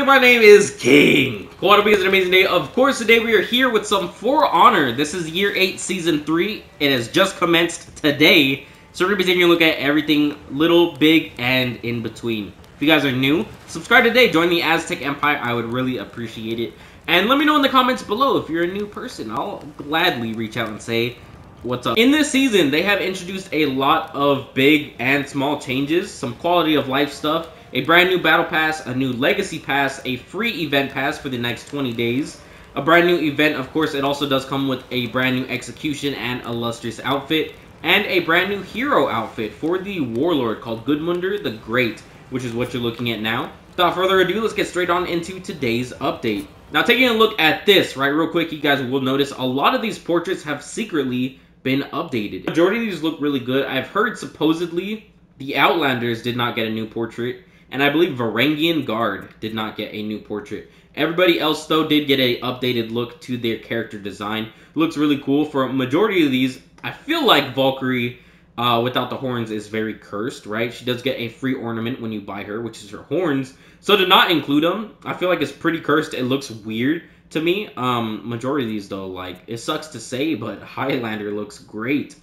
everybody, my name is King. What be an amazing day. Of course, today we are here with some For Honor. This is Year 8, Season 3. It has just commenced today. So we're going to be taking a look at everything little, big, and in between. If you guys are new, subscribe today. Join the Aztec Empire. I would really appreciate it. And let me know in the comments below if you're a new person. I'll gladly reach out and say what's up. In this season, they have introduced a lot of big and small changes. Some quality of life stuff a brand new battle pass, a new legacy pass, a free event pass for the next 20 days, a brand new event, of course, it also does come with a brand new execution and illustrious outfit, and a brand new hero outfit for the warlord called Gudmundur the Great, which is what you're looking at now. Without further ado, let's get straight on into today's update. Now, taking a look at this, right, real quick, you guys will notice a lot of these portraits have secretly been updated. The majority of these look really good. I've heard supposedly the Outlanders did not get a new portrait, and I believe Varangian Guard did not get a new portrait. Everybody else, though, did get a updated look to their character design. looks really cool. For a majority of these, I feel like Valkyrie uh, without the horns is very cursed, right? She does get a free ornament when you buy her, which is her horns. So to not include them, I feel like it's pretty cursed. It looks weird to me. Um, majority of these, though, like, it sucks to say, but Highlander looks great.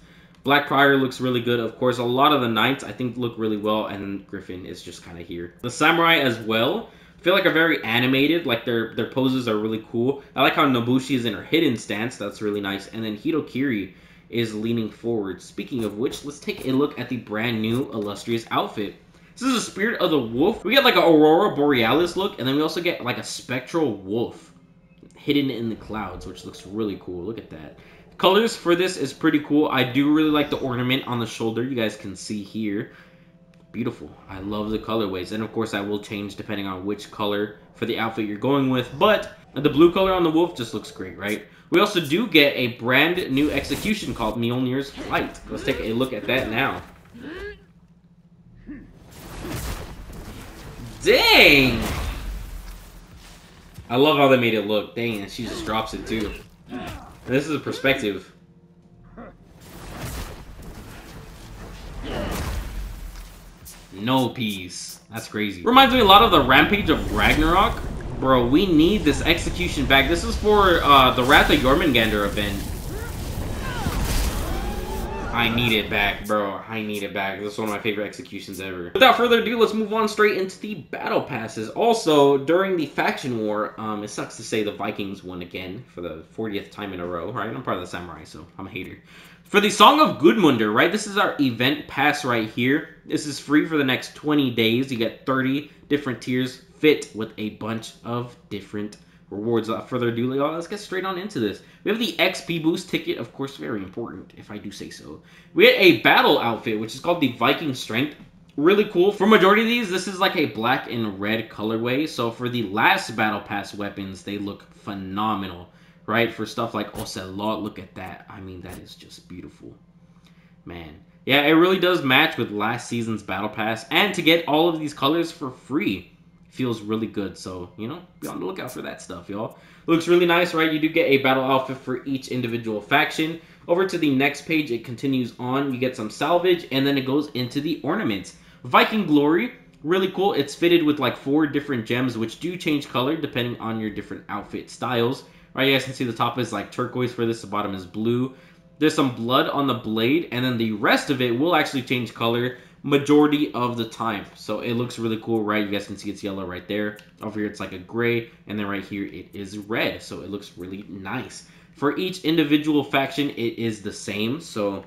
Black Prior looks really good. Of course, a lot of the Knights I think look really well, and Gryphon is just kind of here. The Samurai as well feel like are very animated. Like their their poses are really cool. I like how Nobushi is in her hidden stance. That's really nice. And then Hitokiri is leaning forward. Speaking of which, let's take a look at the brand new illustrious outfit. This is a Spirit of the Wolf. We get like an Aurora Borealis look, and then we also get like a Spectral Wolf hidden in the clouds, which looks really cool. Look at that. Colors for this is pretty cool. I do really like the ornament on the shoulder. You guys can see here. Beautiful. I love the colorways. And of course, I will change depending on which color for the outfit you're going with. But the blue color on the wolf just looks great, right? We also do get a brand new execution called Mjolnir's Flight. Let's take a look at that now. Dang! I love how they made it look. Dang, she just drops it too. This is a perspective. No peace. That's crazy. Reminds me a lot of the Rampage of Ragnarok. Bro, we need this execution back. This is for uh, the Wrath of Jormungandr event. I need it back, bro. I need it back. This is one of my favorite executions ever. Without further ado, let's move on straight into the battle passes. Also, during the faction war, um, it sucks to say the Vikings won again for the 40th time in a row, right? I'm part of the Samurai, so I'm a hater. For the Song of Gudmundur, right? This is our event pass right here. This is free for the next 20 days. You get 30 different tiers fit with a bunch of different rewards. Uh, Without further ado, oh, let's get straight on into this. We have the XP boost ticket, of course, very important, if I do say so. We get a battle outfit, which is called the Viking Strength. Really cool. For majority of these, this is like a black and red colorway. So for the last Battle Pass weapons, they look phenomenal, right? For stuff like Ocelot, look at that. I mean, that is just beautiful. Man. Yeah, it really does match with last season's Battle Pass. And to get all of these colors for free feels really good. So, you know, be on the lookout for that stuff, y'all. Looks really nice, right? You do get a battle outfit for each individual faction. Over to the next page, it continues on. You get some salvage, and then it goes into the ornaments. Viking Glory, really cool. It's fitted with like four different gems, which do change color depending on your different outfit styles. Right, you guys can see the top is like turquoise for this, the bottom is blue. There's some blood on the blade, and then the rest of it will actually change color majority of the time. So it looks really cool, right? You guys can see it's yellow right there. Over here, it's like a gray, and then right here, it is red. So it looks really nice. For each individual faction, it is the same. So,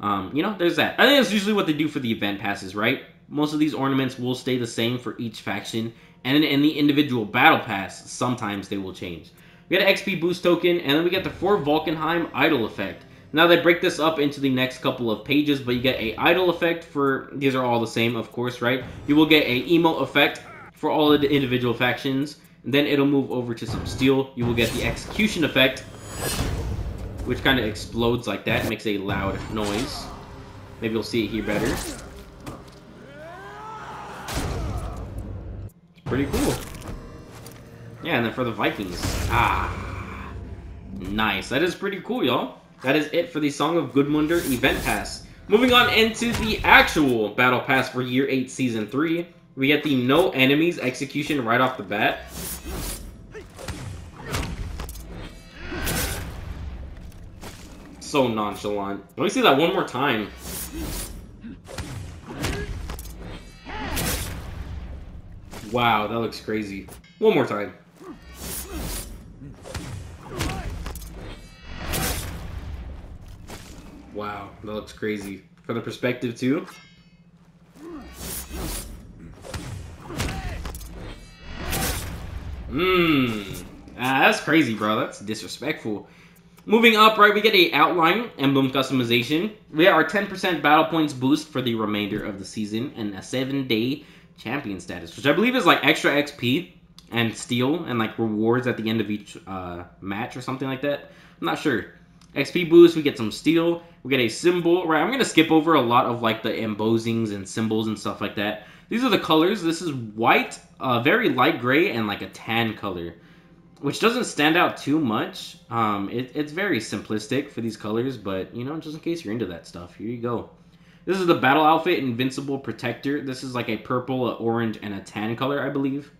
um, you know, there's that. I think that's usually what they do for the event passes, right? Most of these ornaments will stay the same for each faction. And then in the individual battle pass, sometimes they will change. We got an XP boost token, and then we got the 4 Valkenheim idle effect. Now they break this up into the next couple of pages, but you get a idle effect for, these are all the same, of course, right? You will get a emo effect for all of the individual factions. And then it'll move over to some steel. You will get the execution effect, which kind of explodes like that, makes a loud noise. Maybe you'll see it here better. Pretty cool. Yeah, and then for the Vikings. Ah, nice. That is pretty cool, y'all. That is it for the Song of Gudmundur Event Pass. Moving on into the actual Battle Pass for Year 8 Season 3. We get the no enemies execution right off the bat. So nonchalant. Let me see that one more time. Wow, that looks crazy. One more time. Wow, that looks crazy. From the perspective too. Mmm. Ah, that's crazy, bro. That's disrespectful. Moving up, right, we get a outline emblem customization. We our 10% battle points boost for the remainder of the season and a 7-day champion status, which I believe is like extra XP and steel and like rewards at the end of each uh, match or something like that. I'm not sure. XP boost, we get some steel, we get a symbol, right? I'm going to skip over a lot of like the embossings and symbols and stuff like that. These are the colors. This is white, uh, very light gray, and like a tan color, which doesn't stand out too much. Um, it, it's very simplistic for these colors, but you know, just in case you're into that stuff, here you go. This is the battle outfit, Invincible Protector. This is like a purple, a orange, and a tan color, I believe.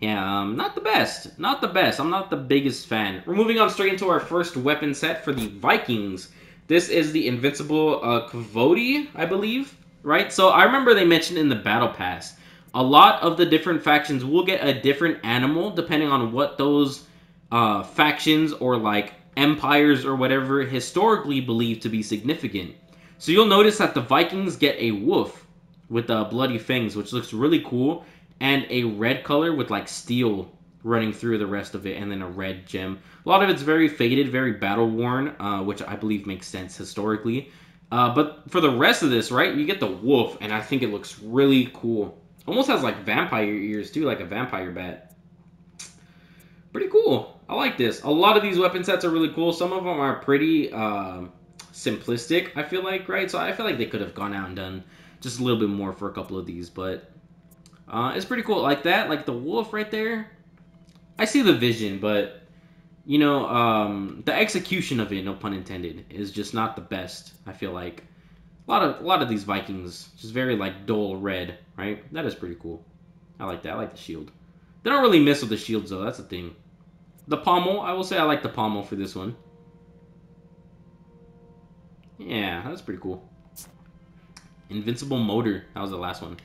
Yeah, um, not the best. Not the best. I'm not the biggest fan. We're moving on straight into our first weapon set for the Vikings. This is the Invincible uh, Kvoti, I believe, right? So I remember they mentioned in the Battle Pass, a lot of the different factions will get a different animal depending on what those uh, factions or like empires or whatever historically believed to be significant. So you'll notice that the Vikings get a wolf with uh, bloody fangs, which looks really cool and a red color with like steel running through the rest of it, and then a red gem. A lot of it's very faded, very battle worn, uh, which I believe makes sense historically. Uh, but for the rest of this, right, you get the wolf, and I think it looks really cool. Almost has like vampire ears too, like a vampire bat. Pretty cool. I like this. A lot of these weapon sets are really cool. Some of them are pretty uh, simplistic, I feel like, right? So I feel like they could have gone out and done just a little bit more for a couple of these, but uh, it's pretty cool. Like that, like the wolf right there. I see the vision, but you know, um, the execution of it, no pun intended, is just not the best. I feel like a lot of a lot of these Vikings just very like dull red, right? That is pretty cool. I like that. I like the shield. They don't really miss with the shields though. That's the thing. The pommel, I will say I like the pommel for this one. Yeah, that's pretty cool. Invincible motor. That was the last one.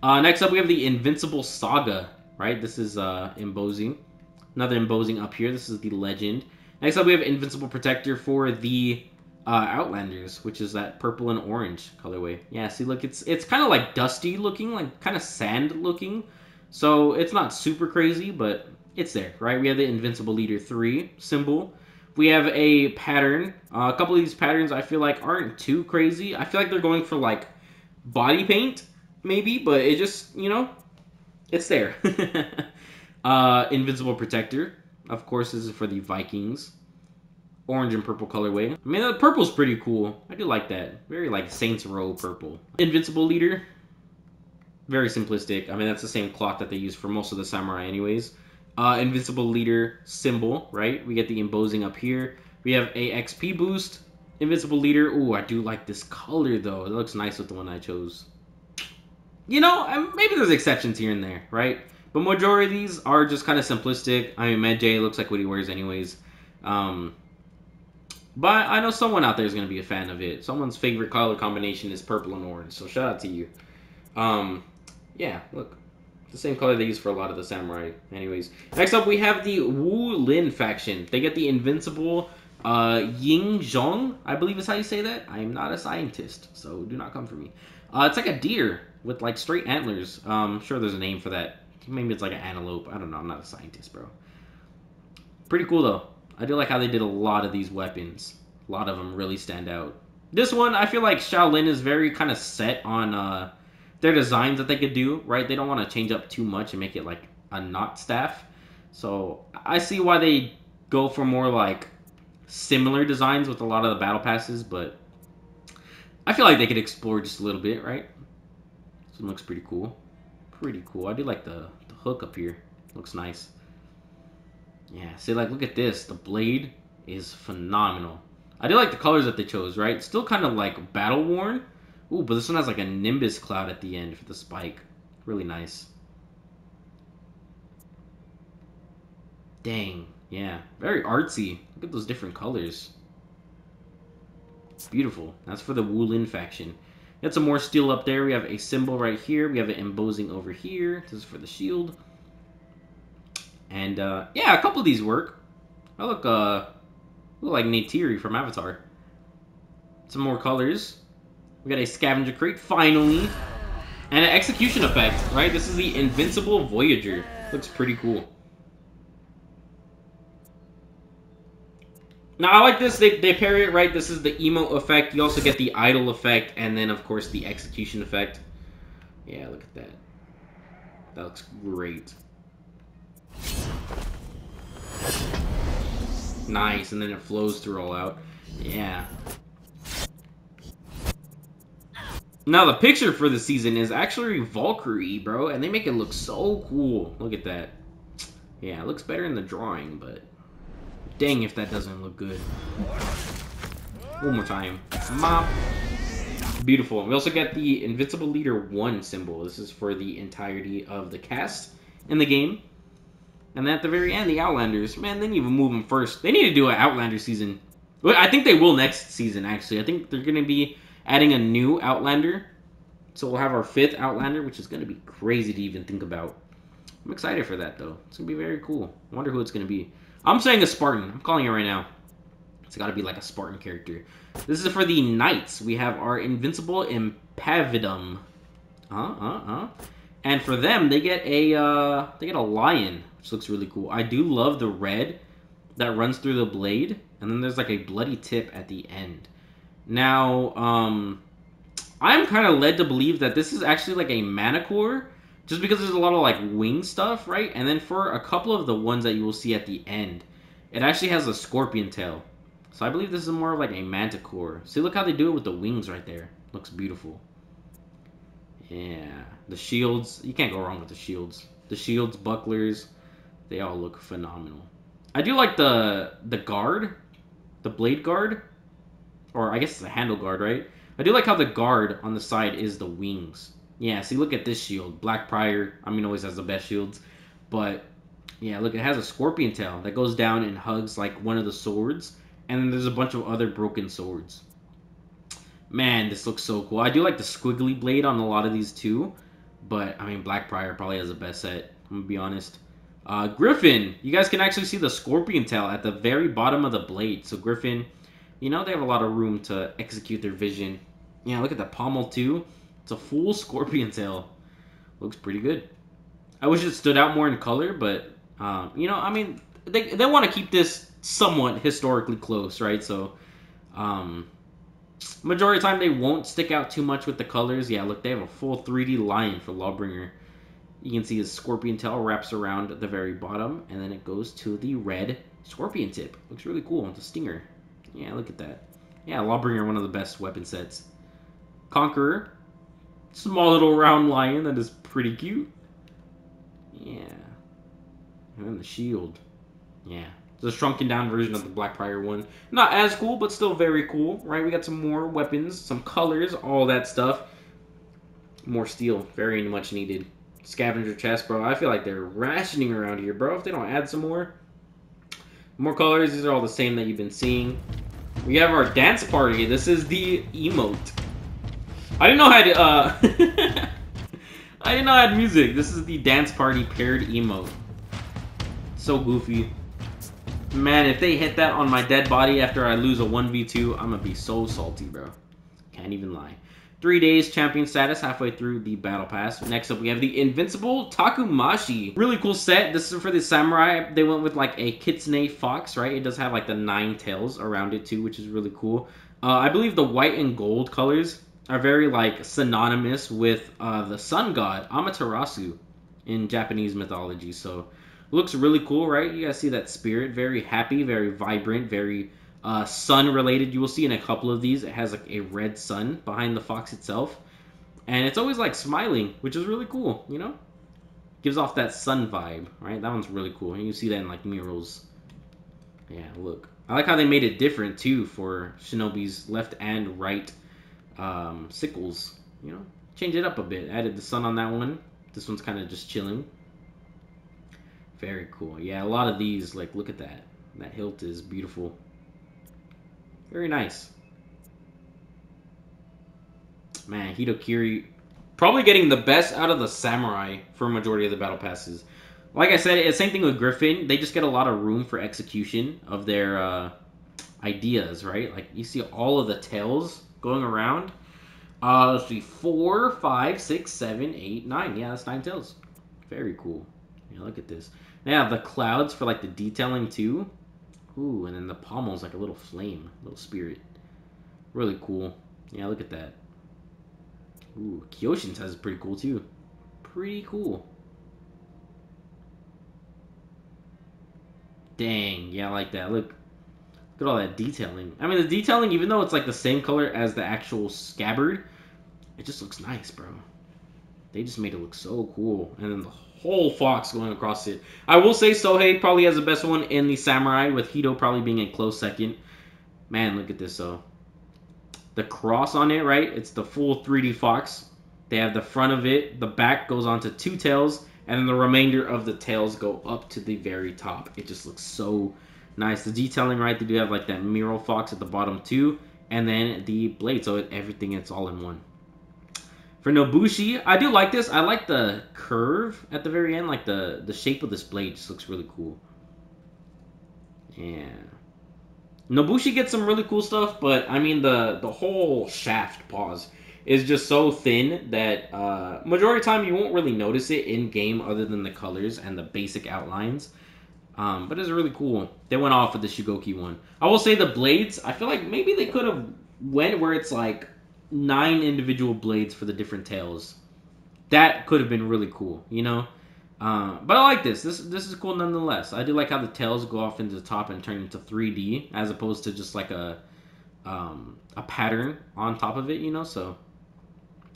Uh, next up, we have the Invincible Saga, right? This is uh, embossing. Another embossing up here. This is the Legend. Next up, we have Invincible Protector for the uh, Outlanders, which is that purple and orange colorway. Yeah, see, look, it's it's kind of like dusty looking, like kind of sand looking. So it's not super crazy, but it's there, right? We have the Invincible Leader 3 symbol. We have a pattern. Uh, a couple of these patterns I feel like aren't too crazy. I feel like they're going for like body paint maybe, but it just, you know, it's there. uh, Invincible Protector, of course, this is for the Vikings. Orange and purple colorway. I mean, the purple's pretty cool. I do like that. Very, like, Saints Row purple. Invincible Leader. Very simplistic. I mean, that's the same cloth that they use for most of the samurai anyways. Uh, Invincible Leader symbol, right? We get the embossing up here. We have a XP boost. Invincible Leader. Ooh, I do like this color, though. It looks nice with the one I chose you know, maybe there's exceptions here and there, right? But majority of these are just kind of simplistic. I mean, Medjay looks like what he wears anyways. Um, but I know someone out there is going to be a fan of it. Someone's favorite color combination is purple and orange, so shout out to you. Um, yeah, look. The same color they use for a lot of the samurai. Anyways, next up we have the Wu Lin faction. They get the invincible uh, Ying Zhong, I believe is how you say that. I am not a scientist, so do not come for me. Uh, it's like a deer with like straight antlers. Um, I'm sure there's a name for that. Maybe it's like an antelope. I don't know. I'm not a scientist, bro. Pretty cool though. I do like how they did a lot of these weapons. A lot of them really stand out. This one, I feel like Shaolin is very kind of set on uh, their designs that they could do, right? They don't want to change up too much and make it like a knot staff. So I see why they go for more like similar designs with a lot of the battle passes, but I feel like they could explore just a little bit, right? This one looks pretty cool. Pretty cool. I do like the, the hook up here. Looks nice. Yeah, see, like, look at this. The blade is phenomenal. I do like the colors that they chose, right? Still kind of, like, battle-worn. Ooh, but this one has, like, a Nimbus cloud at the end for the spike. Really nice. Dang. Yeah. Very artsy. Look at those different colors. Beautiful. That's for the Wulin faction. Got some more steel up there. We have a symbol right here. We have it embossing over here. This is for the shield. And, uh, yeah, a couple of these work. I look, uh, look like Neytiri from Avatar. Some more colors. We got a scavenger crate, finally. And an execution effect, right? This is the Invincible Voyager. Looks pretty cool. Now, I like this. They, they pair it right. This is the emo effect. You also get the idle effect, and then, of course, the execution effect. Yeah, look at that. That looks great. Nice, and then it flows through all out. Yeah. Now, the picture for the season is actually Valkyrie, bro, and they make it look so cool. Look at that. Yeah, it looks better in the drawing, but Dang if that doesn't look good. One more time. Mop. Beautiful. We also get the Invincible Leader 1 symbol. This is for the entirety of the cast in the game. And then at the very end, the Outlanders. Man, they need to move them first. They need to do an Outlander season. I think they will next season, actually. I think they're going to be adding a new Outlander. So we'll have our fifth Outlander, which is going to be crazy to even think about. I'm excited for that, though. It's going to be very cool. I wonder who it's going to be. I'm saying a Spartan. I'm calling it right now. It's got to be like a Spartan character. This is for the Knights. We have our Invincible Impavidum. Uh, uh, uh. And for them, they get a uh, they get a lion, which looks really cool. I do love the red that runs through the blade, and then there's like a bloody tip at the end. Now, um, I'm kind of led to believe that this is actually like a Manticore, just because there's a lot of like wing stuff, right? And then for a couple of the ones that you will see at the end, it actually has a scorpion tail. So I believe this is more of like a manticore. See, look how they do it with the wings right there. Looks beautiful. Yeah, the shields. You can't go wrong with the shields. The shields, bucklers, they all look phenomenal. I do like the the guard, the blade guard, or I guess it's a handle guard, right? I do like how the guard on the side is the wings. Yeah, see, look at this shield. Black Prior, I mean, always has the best shields. But, yeah, look, it has a scorpion tail that goes down and hugs, like, one of the swords. And then there's a bunch of other broken swords. Man, this looks so cool. I do like the squiggly blade on a lot of these, too. But, I mean, Black Prior probably has the best set. I'm gonna be honest. Uh, Gryphon, you guys can actually see the scorpion tail at the very bottom of the blade. So Gryphon, you know they have a lot of room to execute their vision. Yeah, look at the pommel too. It's a full scorpion tail. Looks pretty good. I wish it stood out more in color, but um, you know, I mean, they they want to keep this somewhat historically close, right? So, um, majority of the time they won't stick out too much with the colors. Yeah, look, they have a full 3D lion for Lawbringer. You can see his scorpion tail wraps around the very bottom, and then it goes to the red scorpion tip. Looks really cool. It's a stinger. Yeah, look at that. Yeah, Lawbringer, one of the best weapon sets. Conqueror, small little round lion that is pretty cute. Yeah. And then the shield. Yeah. It's a shrunken down version of the Black Blackbriar one. Not as cool, but still very cool, right? We got some more weapons, some colors, all that stuff. More steel, very much needed. Scavenger chest, bro. I feel like they're rationing around here, bro. If they don't add some more. More colors, these are all the same that you've been seeing. We have our dance party. This is the emote. I didn't know I had, uh... I didn't know I had music. This is the dance party paired emote. So goofy. Man, if they hit that on my dead body after I lose a 1v2, I'm gonna be so salty, bro. Can't even lie. Three days champion status halfway through the battle pass. Next up, we have the Invincible Takumashi. Really cool set. This is for the samurai. They went with like a kitsune fox, right? It does have like the nine tails around it too, which is really cool. Uh, I believe the white and gold colors are very like synonymous with uh, the sun god Amaterasu in Japanese mythology. So looks really cool, right? You guys see that spirit, very happy, very vibrant, very uh, sun related. You will see in a couple of these it has like a red sun behind the fox itself, and it's always like smiling, which is really cool. You know, gives off that sun vibe, right? That one's really cool, and you see that in like murals. Yeah, look. I like how they made it different too for Shinobi's left and right um, sickles. You know, change it up a bit. Added the sun on that one. This one's kind of just chilling. Very cool. Yeah, a lot of these, like, look at that. That hilt is beautiful. Very nice. Man, Hitokiri probably getting the best out of the samurai for majority of the battle passes. Like I said, it's same thing with Gryphon. They just get a lot of room for execution of their uh, ideas, right? Like you see all of the tails going around. Uh, let's see, four, five, six, seven, eight, nine. Yeah, that's nine tails. Very cool. Yeah, look at this. Now the clouds for like the detailing too. Ooh, and then the pommel's like a little flame, little spirit. Really cool. Yeah, look at that. Ooh, Kyoshin's has pretty cool too. Pretty cool. Dang, yeah, I like that. Look, look at all that detailing. I mean, the detailing, even though it's like the same color as the actual scabbard, it just looks nice, bro. They just made it look so cool. And then the whole fox going across it. I will say Sohei probably has the best one in the samurai, with Hito probably being a close second. Man, look at this though. The cross on it, right? It's the full 3D fox. They have the front of it. The back goes onto two tails, and then the remainder of the tails go up to the very top. It just looks so nice. The detailing, right? They do have like that mural fox at the bottom too, and then the blade. So everything, it's all in one. For Nobushi, I do like this. I like the curve at the very end. Like the, the shape of this blade just looks really cool. Yeah. Nobushi gets some really cool stuff, but I mean the the whole shaft pause is just so thin that uh, majority of time you won't really notice it in game other than the colors and the basic outlines. Um, but it's really cool. They went off with the Shugoki one. I will say the blades. I feel like maybe they could have went where it's like nine individual blades for the different tails. That could have been really cool, you know. Uh, but I like this. This this is cool nonetheless. I do like how the tails go off into the top and turn into 3D as opposed to just like a um, a pattern on top of it, you know. So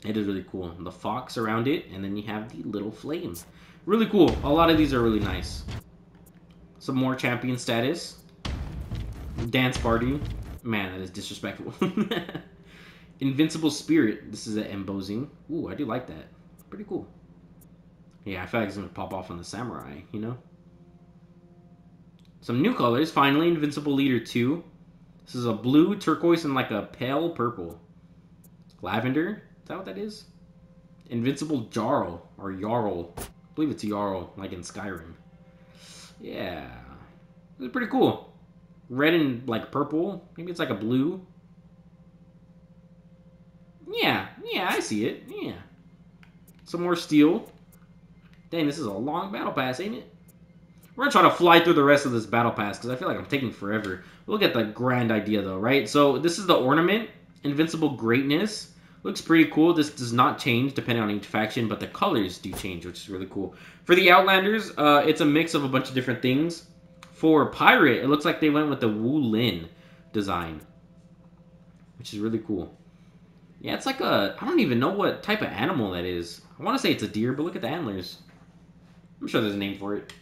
it is really cool. The fox around it, and then you have the little flames. Really cool. A lot of these are really nice. Some more champion status. Dance party. Man, that is disrespectful. Invincible Spirit. This is an Embosing. Ooh, I do like that. Pretty cool. Yeah, I feel like it's going to pop off on the Samurai, you know? Some new colors. Finally, Invincible Leader 2. This is a blue, turquoise, and like a pale purple. Lavender. Is that what that is? Invincible Jarl. Or Jarl. I believe it's Jarl, like in Skyrim. Yeah. Is pretty cool. Red and like purple. Maybe it's like a blue. Yeah, yeah, I see it. Yeah. Some more steel. Dang, this is a long battle pass, ain't it? We're gonna try to fly through the rest of this battle pass because I feel like I'm taking forever. Look at the grand idea though, right? So this is the ornament, Invincible Greatness. Looks pretty cool. This does not change depending on each faction, but the colors do change, which is really cool. For the Outlanders, uh, it's a mix of a bunch of different things. For Pirate, it looks like they went with the Wu Lin design, which is really cool. Yeah, it's like a... I don't even know what type of animal that is. I want to say it's a deer, but look at the antlers. I'm sure there's a name for it.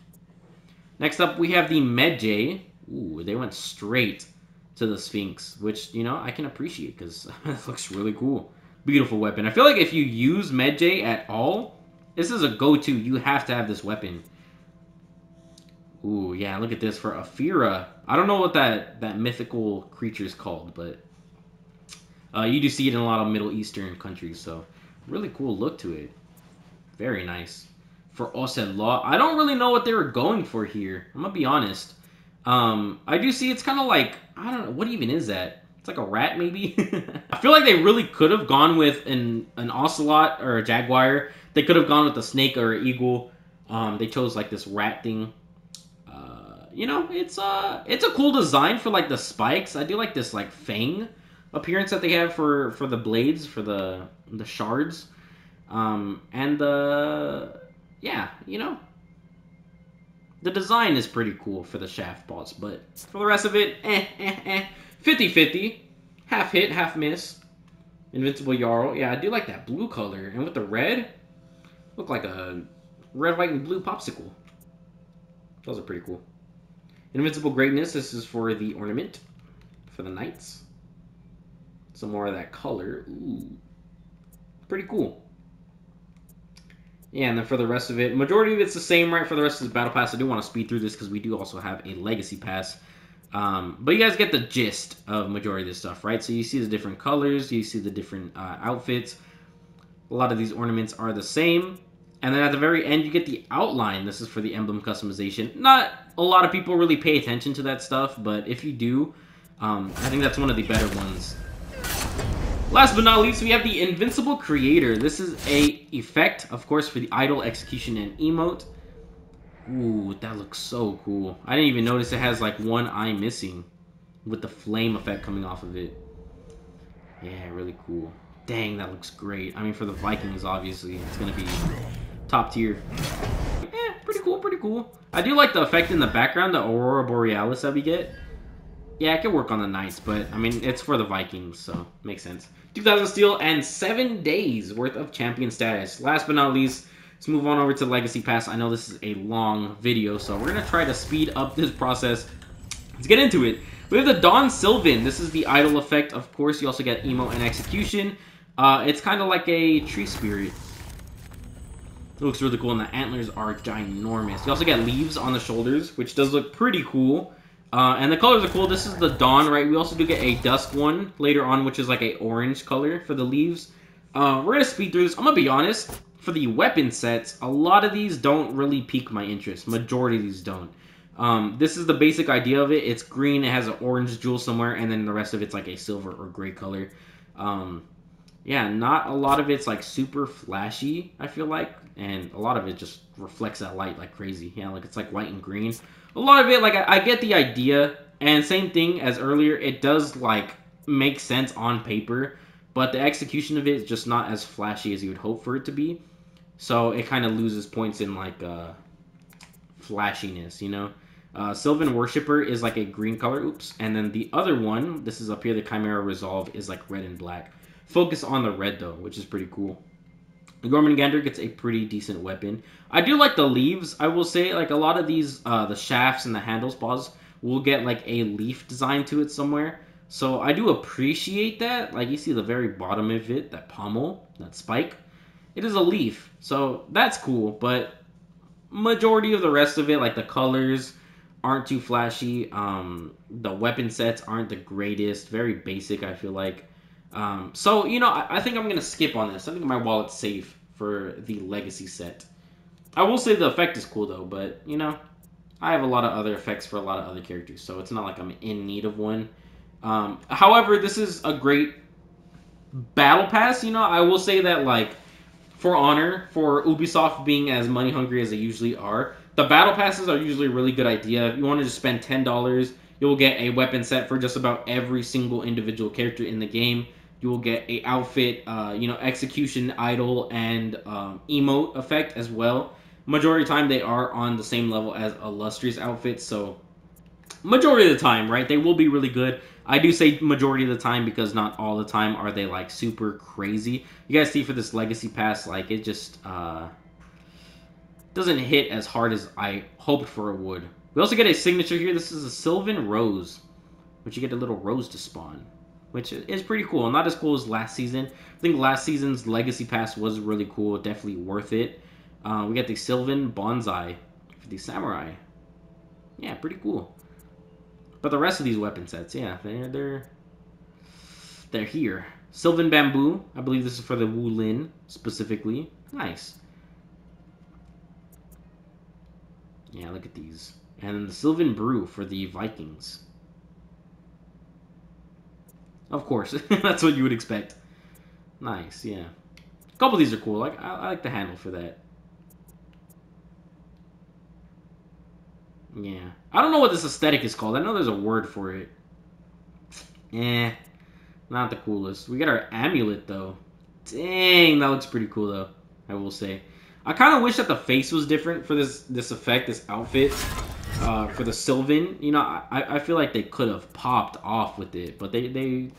Next up, we have the Medjay. Ooh, they went straight to the Sphinx, which, you know, I can appreciate because it looks really cool. Beautiful weapon. I feel like if you use Medjay at all, this is a go-to. You have to have this weapon. Ooh, yeah, look at this for Afeera. I don't know what that, that mythical creature is called, but uh, you do see it in a lot of Middle Eastern countries, so really cool look to it. Very nice. For Ocelot, I don't really know what they were going for here. I'm gonna be honest. Um, I do see it's kind of like I don't know what even is that. It's like a rat, maybe. I feel like they really could have gone with an an ocelot or a jaguar. They could have gone with a snake or an eagle. Um, they chose like this rat thing. Uh, you know, it's uh, it's a cool design for like the spikes. I do like this like fang appearance that they have for for the blades for the the shards um and the yeah you know the design is pretty cool for the shaft boss but for the rest of it eh eh eh 50 50 half hit half miss invincible jarl yeah i do like that blue color and with the red look like a red white and blue popsicle those are pretty cool invincible greatness this is for the ornament for the knights some more of that color. Ooh. Pretty cool. Yeah, and then for the rest of it, majority of it's the same, right? For the rest of the battle pass, I do want to speed through this because we do also have a legacy pass. Um, but you guys get the gist of majority of this stuff, right? So you see the different colors, you see the different uh, outfits. A lot of these ornaments are the same. And then at the very end, you get the outline. This is for the emblem customization. Not a lot of people really pay attention to that stuff, but if you do, um, I think that's one of the better ones. Last but not least, we have the Invincible Creator. This is a effect, of course, for the idle execution and emote. Ooh, that looks so cool. I didn't even notice it has like one eye missing with the flame effect coming off of it. Yeah, really cool. Dang, that looks great. I mean, for the Vikings, obviously, it's going to be top tier. Yeah, pretty cool, pretty cool. I do like the effect in the background, the Aurora Borealis that we get. Yeah, I could work on the Knights, but, I mean, it's for the Vikings, so makes sense. 2,000 steel and 7 days worth of champion status. Last but not least, let's move on over to Legacy Pass. I know this is a long video, so we're going to try to speed up this process. Let's get into it. We have the Dawn Sylvan. This is the idle effect. Of course, you also get Emo and Execution. Uh, it's kind of like a tree spirit. It looks really cool, and the antlers are ginormous. You also get leaves on the shoulders, which does look pretty cool. Uh, and the colors are cool. This is the dawn, right? We also do get a dusk one later on, which is like a orange color for the leaves. Uh, we're gonna speed through this. I'm gonna be honest. For the weapon sets, a lot of these don't really pique my interest. Majority of these don't. Um, this is the basic idea of it. It's green. It has an orange jewel somewhere, and then the rest of it's like a silver or gray color. Um, yeah, not a lot of it's like super flashy. I feel like, and a lot of it just reflects that light like crazy. Yeah, like it's like white and green a lot of it, like, I, I get the idea, and same thing as earlier, it does, like, make sense on paper, but the execution of it is just not as flashy as you would hope for it to be. So it kind of loses points in, like, uh, flashiness, you know? Uh, Sylvan Worshipper is like a green color, oops. And then the other one, this is up here, the Chimera Resolve, is like red and black. Focus on the red though, which is pretty cool. Jormungandr gets a pretty decent weapon. I do like the leaves. I will say, like a lot of these, uh, the shafts and the handles balls will get like a leaf design to it somewhere. So I do appreciate that. Like you see the very bottom of it, that pommel, that spike. It is a leaf, so that's cool. But majority of the rest of it, like the colors, aren't too flashy. Um, the weapon sets aren't the greatest. Very basic, I feel like. Um, so, you know, I, I think I'm going to skip on this. I think my wallet's safe for the Legacy set. I will say the effect is cool, though, but, you know, I have a lot of other effects for a lot of other characters, so it's not like I'm in need of one. Um, however, this is a great battle pass, you know, I will say that, like, for Honor, for Ubisoft being as money hungry as they usually are, the battle passes are usually a really good idea. If you want to just spend $10, you'll get a weapon set for just about every single individual character in the game you will get a outfit, uh, you know, execution, idle, and um, emote effect as well. Majority time, they are on the same level as illustrious outfits, so majority of the time, right, they will be really good. I do say majority of the time because not all the time are they like super crazy. You guys see for this legacy pass, like it just uh, doesn't hit as hard as I hoped for it would. We also get a signature here. This is a Sylvan Rose, which you get a little rose to spawn which is pretty cool. Not as cool as last season. I think last season's Legacy Pass was really cool, definitely worth it. Uh, we got the Sylvan Bonsai for the Samurai. Yeah, pretty cool. But the rest of these weapon sets, yeah, they're they're they're here. Sylvan Bamboo, I believe this is for the Wu Lin specifically. Nice. Yeah, look at these. And the Sylvan Brew for the Vikings. Of course, that's what you would expect. Nice, yeah. A couple of these are cool. Like I, I like the handle for that. Yeah. I don't know what this aesthetic is called. I know there's a word for it. Eh. Not the coolest. We got our amulet, though. Dang, that looks pretty cool, though. I will say. I kind of wish that the face was different for this this effect, this outfit uh, for the Sylvan, you know, I, I feel like they could have popped off with it, but they, they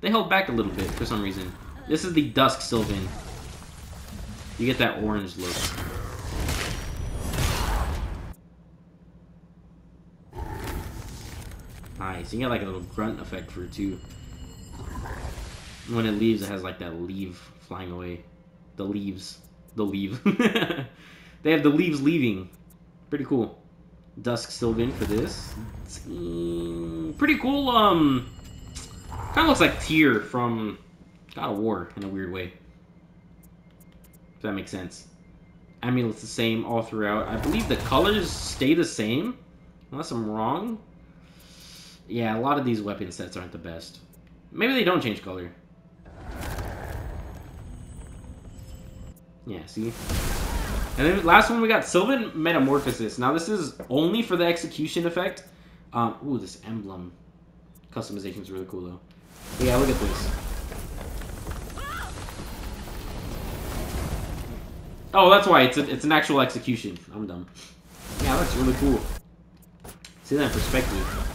they held back a little bit for some reason. This is the Dusk Sylvan. You get that orange look. Nice. You get like a little grunt effect for it too. When it leaves, it has like that leaf flying away. The leaves. the leave. they have the leaves leaving. Pretty cool. Dusk Sylvan for this. Mm, pretty cool, um... Kind of looks like Tyr from God of War in a weird way. If that makes sense. Amulet's the same all throughout. I believe the colors stay the same, unless I'm wrong. Yeah, a lot of these weapon sets aren't the best. Maybe they don't change color. Yeah, see? And then last one we got Sylvan Metamorphosis. Now this is only for the execution effect. Um, ooh, this emblem customization is really cool though. But yeah, look at this. Oh, that's why it's a, it's an actual execution. I'm dumb. Yeah, that's really cool. See that perspective.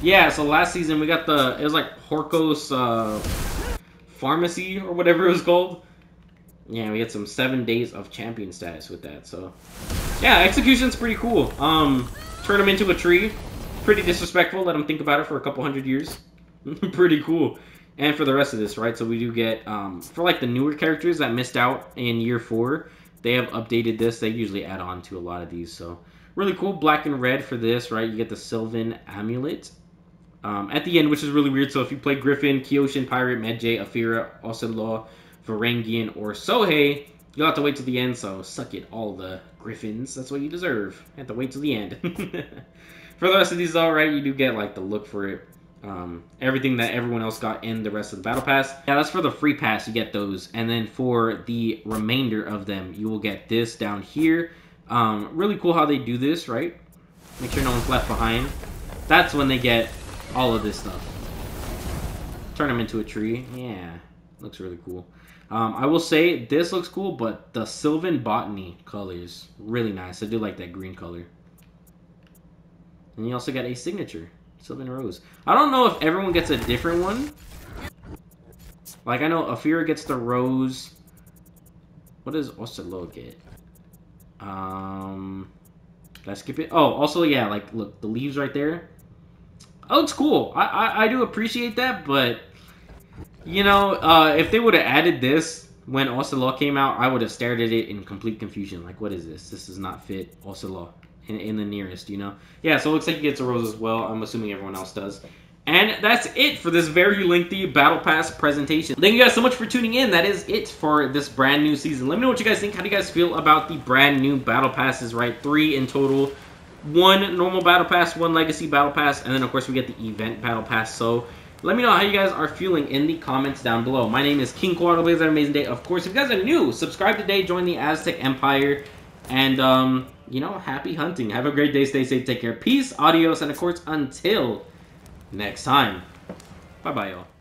Yeah, so last season we got the it was like Horkos uh, Pharmacy or whatever it was called. Yeah, we get some seven days of champion status with that. So yeah, execution's pretty cool. Um, turn him into a tree. Pretty disrespectful. Let him think about it for a couple hundred years. pretty cool and for the rest of this, right? So we do get um, for like the newer characters that missed out in year four. They have updated this. They usually add on to a lot of these, so really cool. Black and red for this, right? You get the Sylvan Amulet um, at the end, which is really weird. So if you play Gryphon, Kyoshin, Pirate, Medjay, Afeera, Ocelot, Varangian, or Sohei, you'll have to wait till the end. So suck it, all the Gryphons. That's what you deserve. You have to wait till the end. for the rest of these, all right, you do get like the look for it um, everything that everyone else got in the rest of the battle pass. Yeah, that's for the free pass. You get those, and then for the remainder of them, you will get this down here. Um, really cool how they do this, right? Make sure no one's left behind. That's when they get all of this stuff. Turn them into a tree. Yeah, looks really cool. Um, I will say this looks cool, but the Sylvan Botany colors really nice. I do like that green color. And you also got a signature. Sylvan Rose. I don't know if everyone gets a different one. Like, I know Afeera gets the rose. What does Ocelot get? Um, did I skip it? Oh, also, yeah, like, look, the leaves right there. Oh, it's cool. I, I, I do appreciate that, but, you know, uh, if they would have added this when Ocelot came out, I would have stared at it in complete confusion. Like, what is this? This does not fit Ocelot in, in the nearest, you know? Yeah, so it looks like he gets a rose as well. I'm assuming everyone else does. And that's it for this very lengthy Battle Pass presentation. Thank you guys so much for tuning in. That is it for this brand new season. Let me know what you guys think. How do you guys feel about the brand new Battle Passes, right? Three in total. One normal Battle Pass, one Legacy Battle Pass, and then of course we get the Event Battle Pass. So let me know how you guys are feeling in the comments down below. My name is King Coatl. Have an amazing day. Of course, if you guys are new, subscribe today. Join the Aztec Empire. And, um, you know, happy hunting. Have a great day. Stay safe. Take care. Peace, adios, and of course, until next time. Bye-bye, y'all.